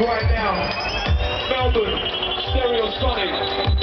right now. Melbourne, stereo, sonic.